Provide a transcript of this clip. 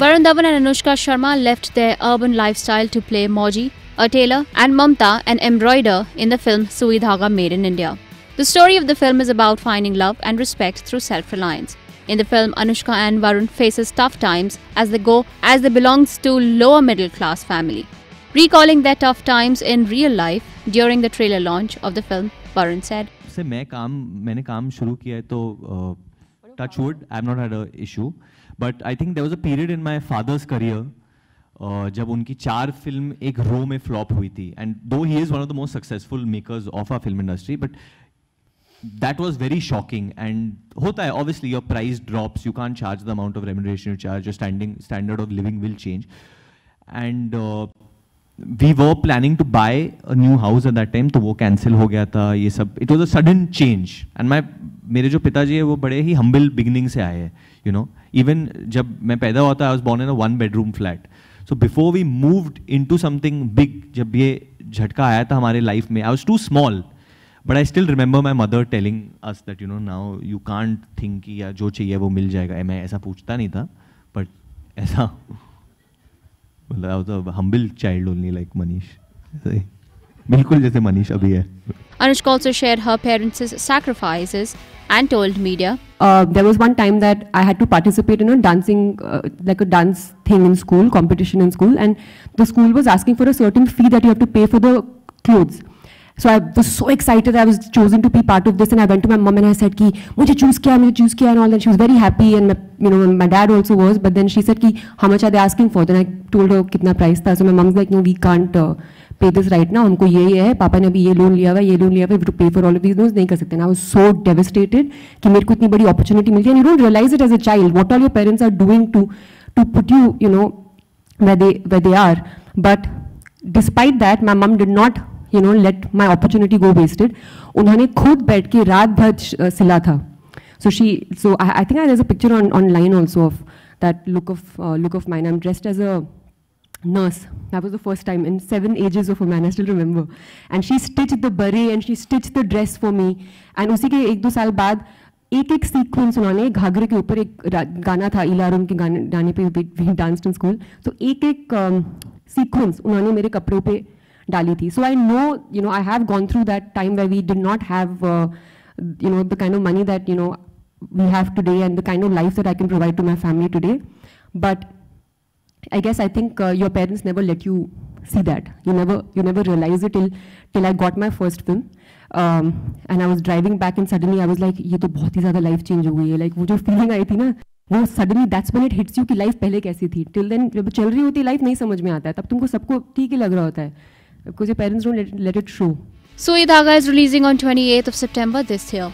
Varun Dhawan and Anushka Sharma left their urban lifestyle to play Mauji, a tailor, and Mamta, an embroider, in the film Sui Dhaaga Made in India. The story of the film is about finding love and respect through self-reliance. In the film, Anushka and Varun faces tough times as they go as they belongs to lower middle class family. Recalling their tough times in real life during the trailer launch of the film, Varun said, मैं काम मैंने काम शुरू किया है तो touch wood, I've not had an issue. But I think there was a period in my father's career uh, जब उनकी चार फ़िल्म एक रो में फ्लॉप हुई थी. And though he is one of the most successful makers of our film industry but that was very shocking and होता है obviously your price drops you can charge the amount of remuneration you charge your standing standard of living will change and we were planning to buy new house at that time तो वो cancel हो गया था. ये सब it was a sudden change and my मेरे जो पिताजी है, वो बड़े ही हम्बल बिगनिंग से आए हैं यू नो इवन जब मैं पैदा हुआ था I was born in a one bedroom flat so before we moved into something big जब ये झटका आया था हमारे लाइफ में I was too small but I still remember my mother telling us that you know now you can't think कि या जो चाहिए वो मिल जाएगा. मैं ऐसा पूछता नहीं था बट ऐसा मतलब humble child only like Manish बिल्कुल जैसे मनीष अभी है Anushka also shared her parents' sacrifices and told media. Uh, there was one time that I had to participate in a dancing, uh, like a dance thing in school, competition in school, and the school was asking for a certain fee that you have to pay for the clothes. So I was so excited I was chosen to be part of this and I went to my mom and I said कि मुझे choose किया मुझे choose किया and all and she was very happy and my, you know my dad also was but then she said कि how much are they asking for then I told her कितना price था so my mom's like no we can't uh, पे this right ना उनको ये है, पापा ने अभी ये लोन लिया हुआ ये लोन लिया हुआ पे फॉर ऑल ऑफ़ दिस नहीं कर सकते। ना सो डेवेस्टेटेड कि मेरे को इतनी बड़ी अपॉर्चुनिटी मिलती है you don't realize it as a child what are your parents are doing to to put you you know way they are but despite that my mom did not you know let my opportunity go wasted उन्होंने खुद बैठ के रात भर सिला था। So she so I think I as a picture on online also of that look of look of my I am dressed as a nurse. That was the first time in seven ages of a man, I still remember. And she stitched the beret and she stitched the dress for me. And उसी के एक दो साल बाद एक एक sequence उन्होंने घाघरे के ऊपर एक गाना था इलारुम के गाने गाने पे वी डांस्ड इन स्कूल तो एक एक सीक्वेंस उन्होंने मेरे कपड़ों पे डाली थी so I know you know I have gone through that time way we did not have you know the kind of money that you know we have today and the kind of life that I can provide to my family today but I guess I think uh, your parents never let you see that. You never, you never realize it till, till I got my first film. Um, and I was driving back and suddenly I was like, ये तो बहुत ही ज़्यादा life change हो गई है. Like वो जो feeling आई थी ना, वो suddenly that's when it hits you कि life पहले कैसी थी. Till then जब चल रही होती life नहीं समझ में आता है. तब तुमको सबको ठीक ही लग रहा होता है. Because your parents don't let, let it show. Sui Dhaaga is releasing on 28th of September this year.